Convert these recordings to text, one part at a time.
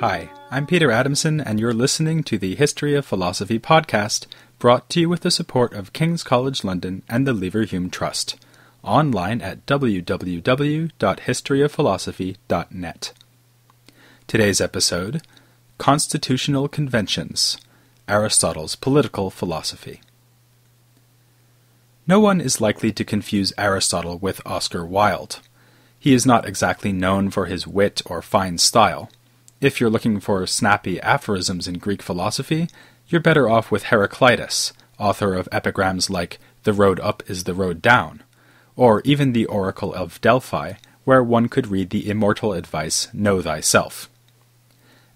Hi, I'm Peter Adamson, and you're listening to the History of Philosophy podcast, brought to you with the support of King's College London and the Leverhulme Trust, online at www.historyofphilosophy.net. Today's episode Constitutional Conventions Aristotle's Political Philosophy. No one is likely to confuse Aristotle with Oscar Wilde. He is not exactly known for his wit or fine style. If you're looking for snappy aphorisms in Greek philosophy, you're better off with Heraclitus, author of epigrams like The Road Up is the Road Down, or even the Oracle of Delphi, where one could read the immortal advice, Know thyself.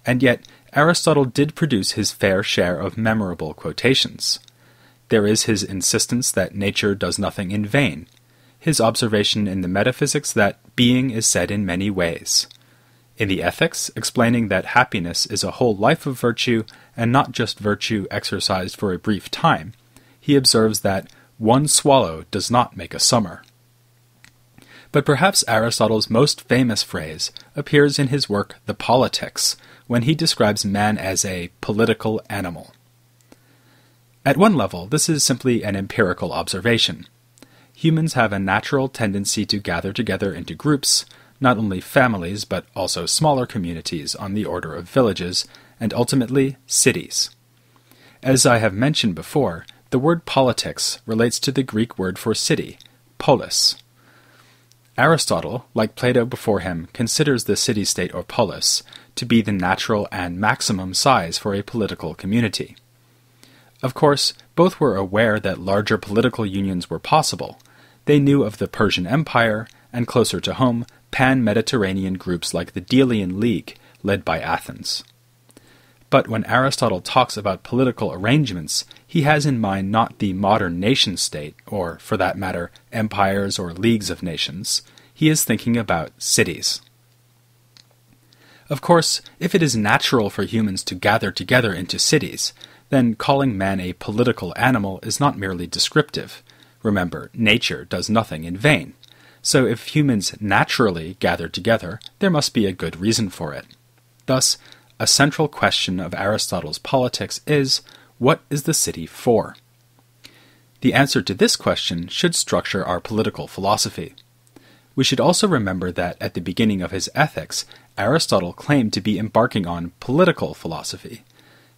And yet, Aristotle did produce his fair share of memorable quotations. There is his insistence that nature does nothing in vain, his observation in the metaphysics that being is said in many ways in the Ethics, explaining that happiness is a whole life of virtue and not just virtue exercised for a brief time, he observes that one swallow does not make a summer. But perhaps Aristotle's most famous phrase appears in his work The Politics, when he describes man as a political animal. At one level, this is simply an empirical observation. Humans have a natural tendency to gather together into groups, not only families but also smaller communities on the order of villages, and ultimately cities. As I have mentioned before, the word politics relates to the Greek word for city, polis. Aristotle, like Plato before him, considers the city state or polis to be the natural and maximum size for a political community. Of course, both were aware that larger political unions were possible. They knew of the Persian Empire, and closer to home, pan Mediterranean groups like the Delian League, led by Athens. But when Aristotle talks about political arrangements, he has in mind not the modern nation state, or, for that matter, empires or leagues of nations. He is thinking about cities. Of course, if it is natural for humans to gather together into cities, then calling man a political animal is not merely descriptive. Remember, nature does nothing in vain. So if humans naturally gather together, there must be a good reason for it. Thus, a central question of Aristotle's politics is what is the city for? The answer to this question should structure our political philosophy. We should also remember that at the beginning of his Ethics, Aristotle claimed to be embarking on political philosophy.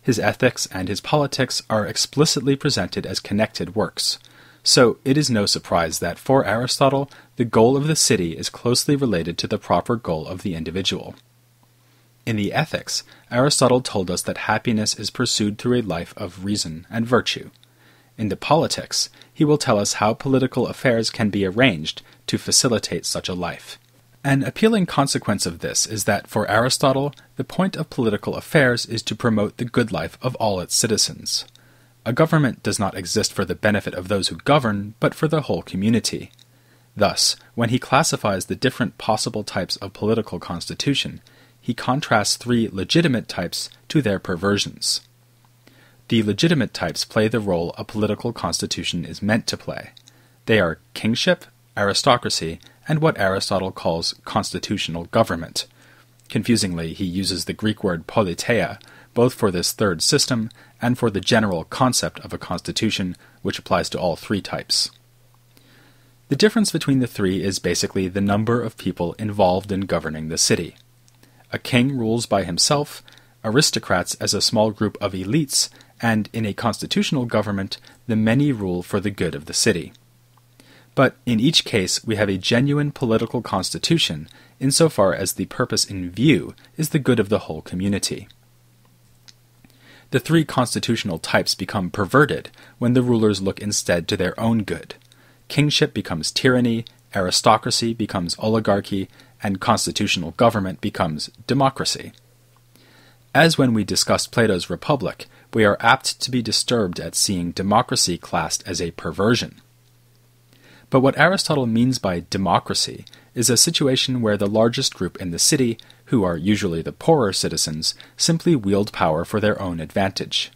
His Ethics and his Politics are explicitly presented as connected works. So it is no surprise that for Aristotle, the goal of the city is closely related to the proper goal of the individual. In the Ethics, Aristotle told us that happiness is pursued through a life of reason and virtue. In the Politics, he will tell us how political affairs can be arranged to facilitate such a life. An appealing consequence of this is that for Aristotle, the point of political affairs is to promote the good life of all its citizens. A government does not exist for the benefit of those who govern, but for the whole community. Thus, when he classifies the different possible types of political constitution, he contrasts three legitimate types to their perversions. The legitimate types play the role a political constitution is meant to play. They are kingship, aristocracy, and what Aristotle calls constitutional government. Confusingly, he uses the Greek word politeia, both for this third system and for the general concept of a constitution, which applies to all three types. The difference between the three is basically the number of people involved in governing the city. A king rules by himself, aristocrats as a small group of elites, and in a constitutional government, the many rule for the good of the city. But in each case, we have a genuine political constitution insofar as the purpose in view is the good of the whole community the three constitutional types become perverted when the rulers look instead to their own good. Kingship becomes tyranny, aristocracy becomes oligarchy, and constitutional government becomes democracy. As when we discussed Plato's Republic, we are apt to be disturbed at seeing democracy classed as a perversion. But what Aristotle means by democracy is a situation where the largest group in the city who are usually the poorer citizens, simply wield power for their own advantage.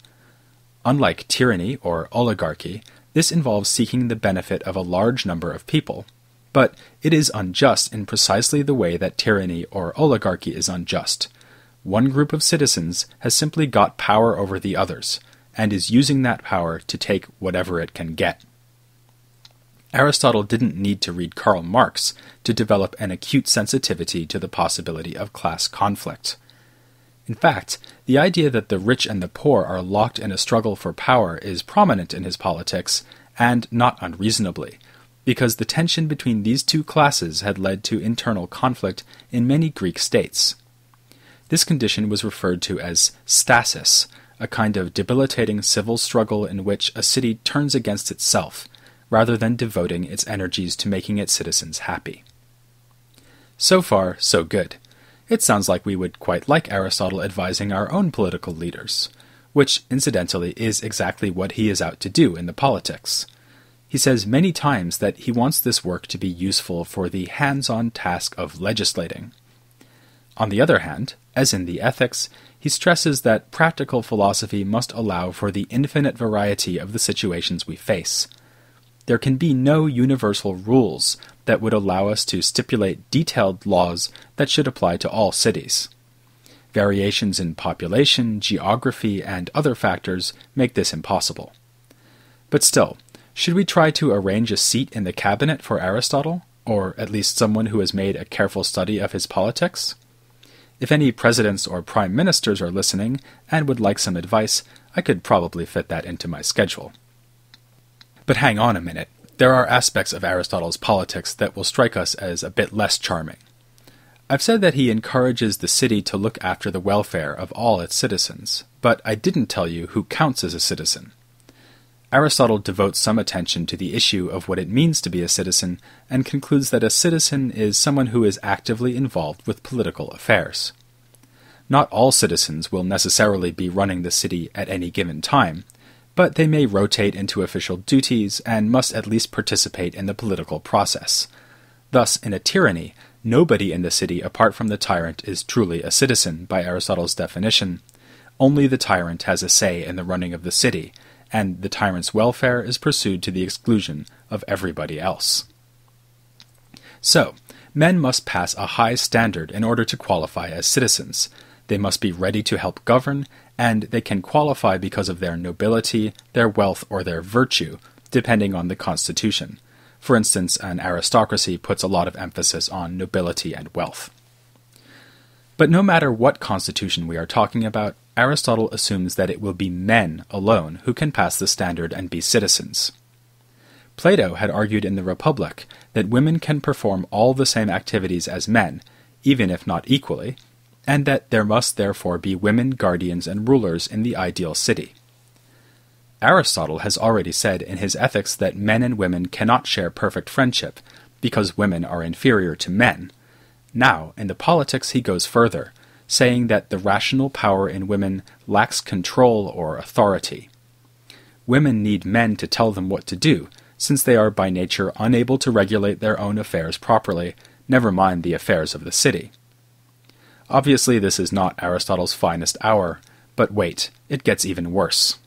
Unlike tyranny or oligarchy, this involves seeking the benefit of a large number of people. But it is unjust in precisely the way that tyranny or oligarchy is unjust. one group of citizens has simply got power over the others, and is using that power to take whatever it can get. Aristotle didn't need to read Karl Marx to develop an acute sensitivity to the possibility of class conflict. In fact, the idea that the rich and the poor are locked in a struggle for power is prominent in his politics, and not unreasonably, because the tension between these two classes had led to internal conflict in many Greek states. This condition was referred to as stasis, a kind of debilitating civil struggle in which a city turns against itself, rather than devoting its energies to making its citizens happy. So far, so good. It sounds like we would quite like Aristotle advising our own political leaders, which, incidentally, is exactly what he is out to do in the politics. He says many times that he wants this work to be useful for the hands on task of legislating. On the other hand, as in the Ethics, he stresses that practical philosophy must allow for the infinite variety of the situations we face. There can be no universal rules that would allow us to stipulate detailed laws that should apply to all cities. Variations in population, geography, and other factors make this impossible. But still, should we try to arrange a seat in the cabinet for Aristotle, or at least someone who has made a careful study of his politics? If any presidents or prime ministers are listening and would like some advice, I could probably fit that into my schedule. But hang on a minute. There are aspects of Aristotle's politics that will strike us as a bit less charming. I've said that he encourages the city to look after the welfare of all its citizens, but I didn't tell you who counts as a citizen. Aristotle devotes some attention to the issue of what it means to be a citizen and concludes that a citizen is someone who is actively involved with political affairs. Not all citizens will necessarily be running the city at any given time, but they may rotate into official duties and must at least participate in the political process. Thus, in a tyranny, nobody in the city apart from the tyrant is truly a citizen by Aristotle's definition. Only the tyrant has a say in the running of the city, and the tyrant's welfare is pursued to the exclusion of everybody else. So, men must pass a high standard in order to qualify as citizens. They must be ready to help govern, and they can qualify because of their nobility, their wealth, or their virtue, depending on the constitution. For instance, an aristocracy puts a lot of emphasis on nobility and wealth. But no matter what constitution we are talking about, Aristotle assumes that it will be men alone who can pass the standard and be citizens. Plato had argued in the Republic that women can perform all the same activities as men, even if not equally, and that there must therefore be women guardians and rulers in the ideal city. Aristotle has already said in his Ethics that men and women cannot share perfect friendship, because women are inferior to men. Now, in the politics, he goes further saying that the rational power in women lacks control or authority. Women need men to tell them what to do, since they are by nature unable to regulate their own affairs properly, never mind the affairs of the city. Obviously, this is not Aristotle's finest hour, but wait, it gets even worse.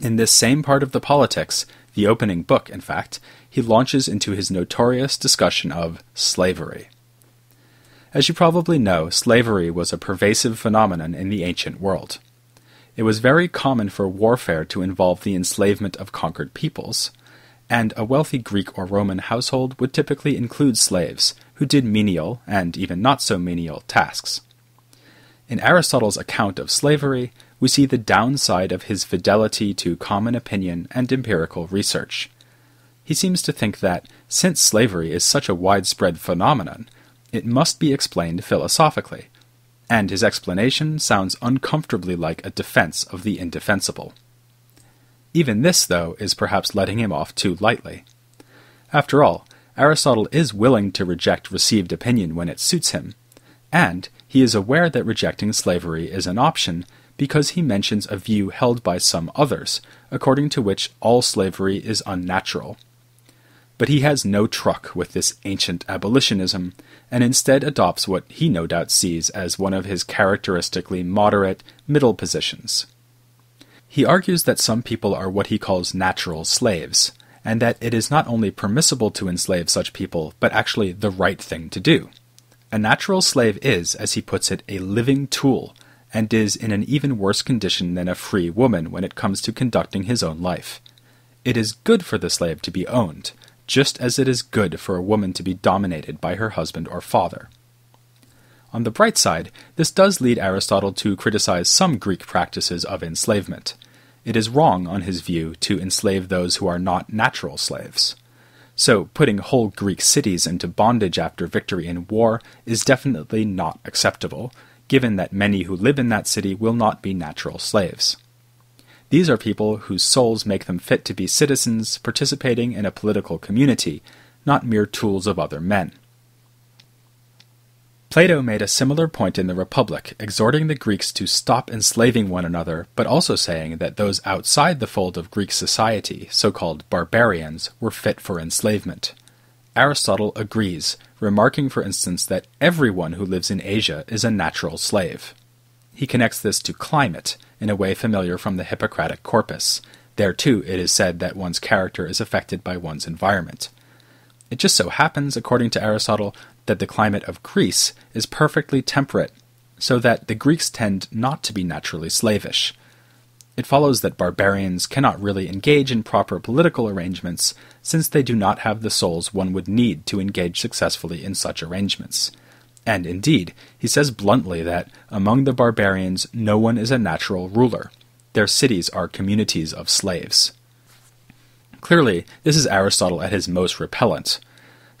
In this same part of the Politics, the opening book, in fact, he launches into his notorious discussion of slavery. As you probably know, slavery was a pervasive phenomenon in the ancient world. It was very common for warfare to involve the enslavement of conquered peoples, and a wealthy Greek or Roman household would typically include slaves who did menial and even not so menial tasks. In Aristotle's account of slavery, we see the downside of his fidelity to common opinion and empirical research. He seems to think that, since slavery is such a widespread phenomenon, it must be explained philosophically, and his explanation sounds uncomfortably like a defense of the indefensible. Even this, though, is perhaps letting him off too lightly. After all, Aristotle is willing to reject received opinion when it suits him, and he is aware that rejecting slavery is an option because he mentions a view held by some others, according to which all slavery is unnatural. But he has no truck with this ancient abolitionism, and instead adopts what he no doubt sees as one of his characteristically moderate middle positions. He argues that some people are what he calls natural slaves, and that it is not only permissible to enslave such people, but actually the right thing to do. A natural slave is, as he puts it, a living tool, and is in an even worse condition than a free woman when it comes to conducting his own life. It is good for the slave to be owned, just as it is good for a woman to be dominated by her husband or father. On the bright side, this does lead Aristotle to criticize some Greek practices of enslavement. It is wrong, on his view, to enslave those who are not natural slaves. So, putting whole Greek cities into bondage after victory in war is definitely not acceptable, given that many who live in that city will not be natural slaves. These are people whose souls make them fit to be citizens participating in a political community, not mere tools of other men. Plato made a similar point in the Republic, exhorting the Greeks to stop enslaving one another, but also saying that those outside the fold of Greek society, so called barbarians, were fit for enslavement. Aristotle agrees, remarking, for instance, that everyone who lives in Asia is a natural slave. He connects this to climate, in a way familiar from the Hippocratic corpus. There, too, it is said that one's character is affected by one's environment. It just so happens, according to Aristotle, that the climate of Greece is perfectly temperate, so that the Greeks tend not to be naturally slavish. It follows that barbarians cannot really engage in proper political arrangements, since they do not have the souls one would need to engage successfully in such arrangements. And indeed, he says bluntly that among the barbarians no one is a natural ruler. Their cities are communities of slaves. Clearly, this is Aristotle at his most repellent.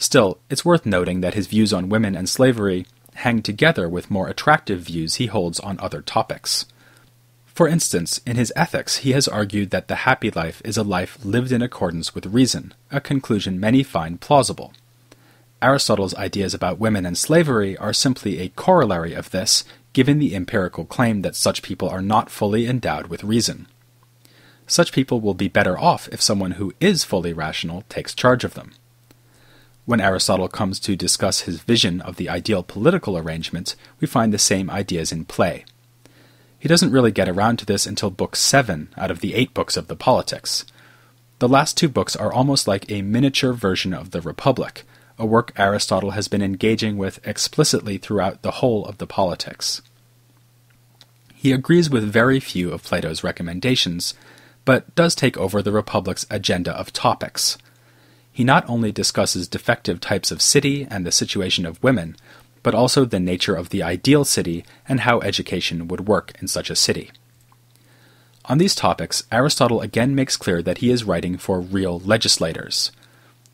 Still, it's worth noting that his views on women and slavery hang together with more attractive views he holds on other topics. For instance, in his Ethics, he has argued that the happy life is a life lived in accordance with reason, a conclusion many find plausible. Aristotle's ideas about women and slavery are simply a corollary of this, given the empirical claim that such people are not fully endowed with reason. Such people will be better off if someone who is fully rational takes charge of them. When Aristotle comes to discuss his vision of the ideal political arrangement, we find the same ideas in play. He doesn't really get around to this until Book 7 out of the eight books of the Politics. The last two books are almost like a miniature version of the Republic, a work Aristotle has been engaging with explicitly throughout the whole of the Politics. He agrees with very few of Plato's recommendations, but does take over the Republic's agenda of topics – he not only discusses defective types of city and the situation of women, but also the nature of the ideal city and how education would work in such a city. On these topics, Aristotle again makes clear that he is writing for real legislators.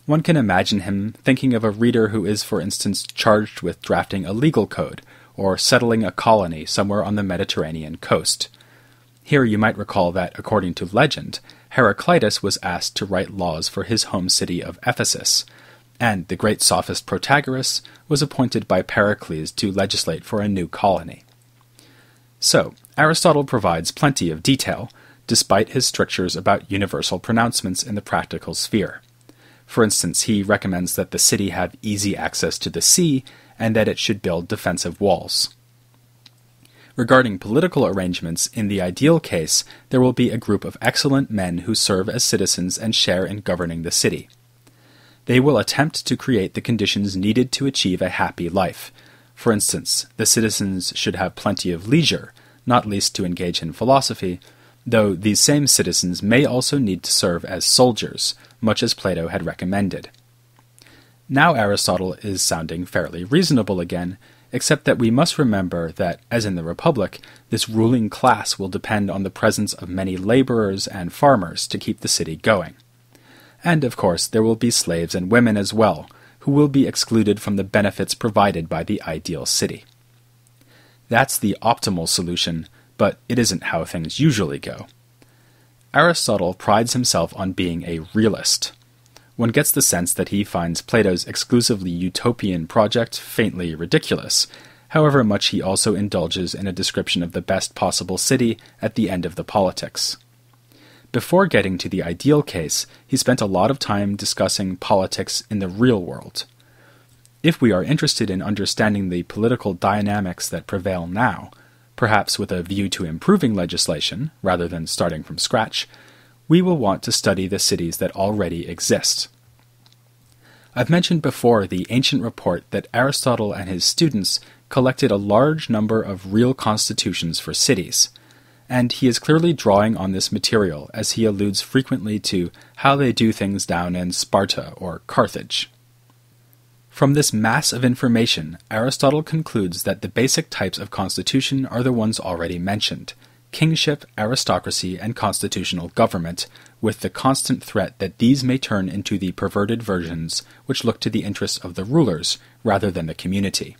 One can imagine him thinking of a reader who is, for instance, charged with drafting a legal code or settling a colony somewhere on the Mediterranean coast. Here you might recall that, according to legend, Heraclitus was asked to write laws for his home city of Ephesus, and the great sophist Protagoras was appointed by Pericles to legislate for a new colony. So, Aristotle provides plenty of detail, despite his strictures about universal pronouncements in the practical sphere. For instance, he recommends that the city have easy access to the sea and that it should build defensive walls. Regarding political arrangements, in the ideal case, there will be a group of excellent men who serve as citizens and share in governing the city. They will attempt to create the conditions needed to achieve a happy life. For instance, the citizens should have plenty of leisure, not least to engage in philosophy, though these same citizens may also need to serve as soldiers, much as Plato had recommended. Now Aristotle is sounding fairly reasonable again, except that we must remember that, as in the Republic, this ruling class will depend on the presence of many laborers and farmers to keep the city going. And, of course, there will be slaves and women as well, who will be excluded from the benefits provided by the ideal city. That's the optimal solution, but it isn't how things usually go. Aristotle prides himself on being a realist one gets the sense that he finds Plato's exclusively utopian project faintly ridiculous, however much he also indulges in a description of the best possible city at the end of the politics. Before getting to the ideal case, he spent a lot of time discussing politics in the real world. If we are interested in understanding the political dynamics that prevail now, perhaps with a view to improving legislation rather than starting from scratch, we will want to study the cities that already exist. I've mentioned before the ancient report that Aristotle and his students collected a large number of real constitutions for cities, and he is clearly drawing on this material as he alludes frequently to how they do things down in Sparta or Carthage. From this mass of information, Aristotle concludes that the basic types of constitution are the ones already mentioned kingship, aristocracy, and constitutional government, with the constant threat that these may turn into the perverted versions which look to the interests of the rulers rather than the community.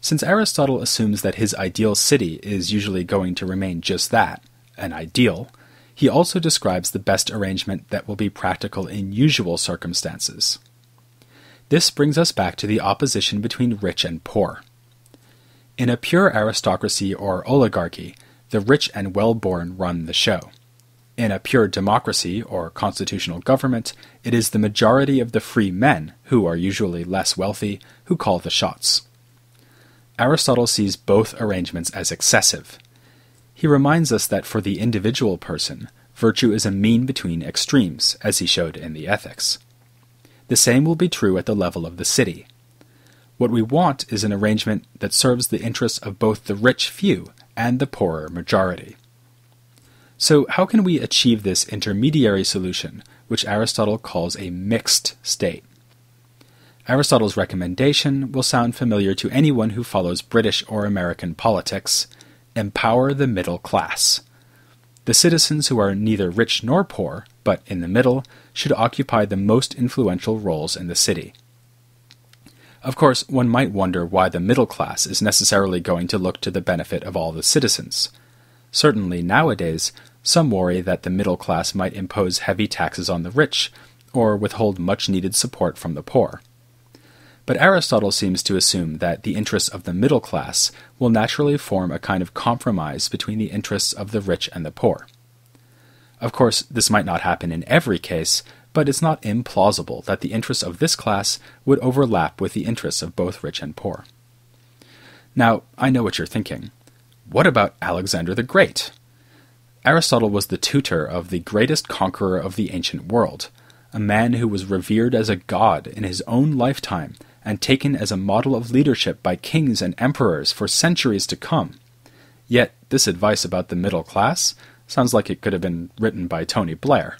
Since Aristotle assumes that his ideal city is usually going to remain just that, an ideal, he also describes the best arrangement that will be practical in usual circumstances. This brings us back to the opposition between rich and poor. In a pure aristocracy or oligarchy, the rich and well born run the show. In a pure democracy or constitutional government, it is the majority of the free men, who are usually less wealthy, who call the shots. Aristotle sees both arrangements as excessive. He reminds us that for the individual person, virtue is a mean between extremes, as he showed in the Ethics. The same will be true at the level of the city. What we want is an arrangement that serves the interests of both the rich few and the poorer majority. So, how can we achieve this intermediary solution, which Aristotle calls a mixed state? Aristotle's recommendation will sound familiar to anyone who follows British or American politics empower the middle class. The citizens who are neither rich nor poor, but in the middle, should occupy the most influential roles in the city. Of course, one might wonder why the middle class is necessarily going to look to the benefit of all the citizens. Certainly, nowadays, some worry that the middle class might impose heavy taxes on the rich, or withhold much needed support from the poor. But Aristotle seems to assume that the interests of the middle class will naturally form a kind of compromise between the interests of the rich and the poor. Of course, this might not happen in every case, but it's not implausible that the interests of this class would overlap with the interests of both rich and poor. Now, I know what you're thinking. What about Alexander the Great? Aristotle was the tutor of the greatest conqueror of the ancient world, a man who was revered as a god in his own lifetime and taken as a model of leadership by kings and emperors for centuries to come. Yet, this advice about the middle class sounds like it could have been written by Tony Blair.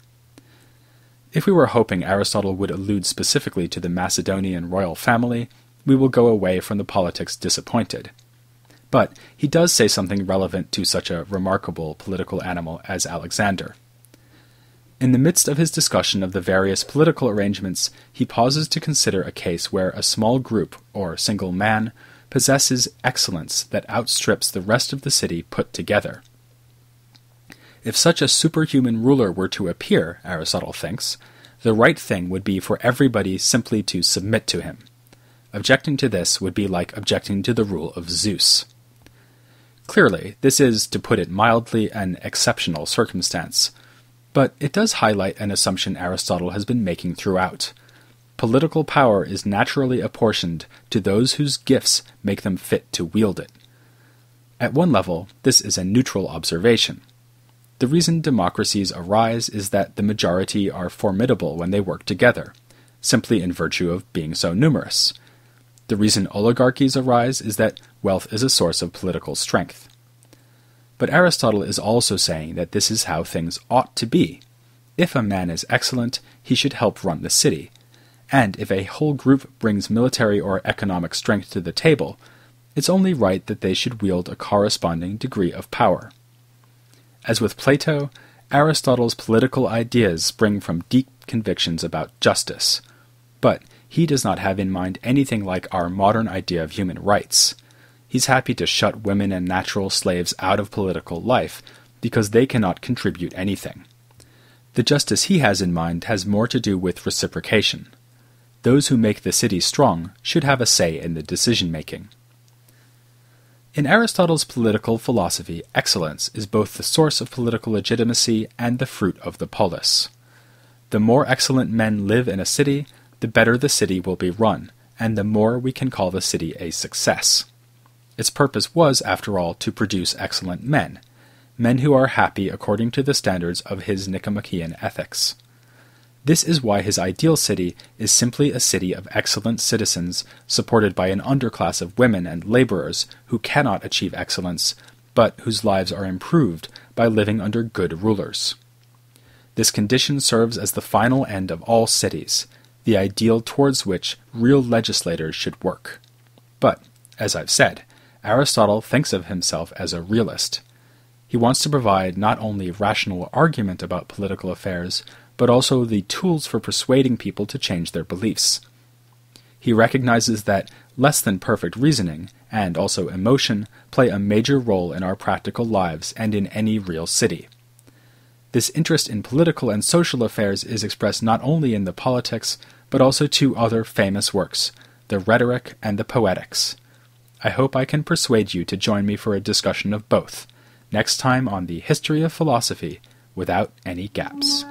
If we were hoping Aristotle would allude specifically to the Macedonian royal family, we will go away from the politics disappointed. But he does say something relevant to such a remarkable political animal as Alexander. In the midst of his discussion of the various political arrangements, he pauses to consider a case where a small group, or single man, possesses excellence that outstrips the rest of the city put together. If such a superhuman ruler were to appear, Aristotle thinks, the right thing would be for everybody simply to submit to him. Objecting to this would be like objecting to the rule of Zeus. Clearly, this is, to put it mildly, an exceptional circumstance, but it does highlight an assumption Aristotle has been making throughout. Political power is naturally apportioned to those whose gifts make them fit to wield it. At one level, this is a neutral observation. The reason democracies arise is that the majority are formidable when they work together, simply in virtue of being so numerous. The reason oligarchies arise is that wealth is a source of political strength. But Aristotle is also saying that this is how things ought to be. If a man is excellent, he should help run the city. And if a whole group brings military or economic strength to the table, it's only right that they should wield a corresponding degree of power. As with Plato, Aristotle's political ideas spring from deep convictions about justice, but he does not have in mind anything like our modern idea of human rights. He's happy to shut women and natural slaves out of political life because they cannot contribute anything. The justice he has in mind has more to do with reciprocation. Those who make the city strong should have a say in the decision making. In Aristotle's political philosophy, excellence is both the source of political legitimacy and the fruit of the polis. The more excellent men live in a city, the better the city will be run, and the more we can call the city a success. Its purpose was, after all, to produce excellent men, men who are happy according to the standards of his Nicomachean ethics. This is why his ideal city is simply a city of excellent citizens, supported by an underclass of women and laborers who cannot achieve excellence, but whose lives are improved by living under good rulers. This condition serves as the final end of all cities, the ideal towards which real legislators should work. But, as I've said, Aristotle thinks of himself as a realist. He wants to provide not only rational argument about political affairs, but also the tools for persuading people to change their beliefs. He recognizes that less than perfect reasoning, and also emotion, play a major role in our practical lives and in any real city. This interest in political and social affairs is expressed not only in the Politics, but also two other famous works, the Rhetoric and the Poetics. I hope I can persuade you to join me for a discussion of both, next time on the History of Philosophy, without any gaps.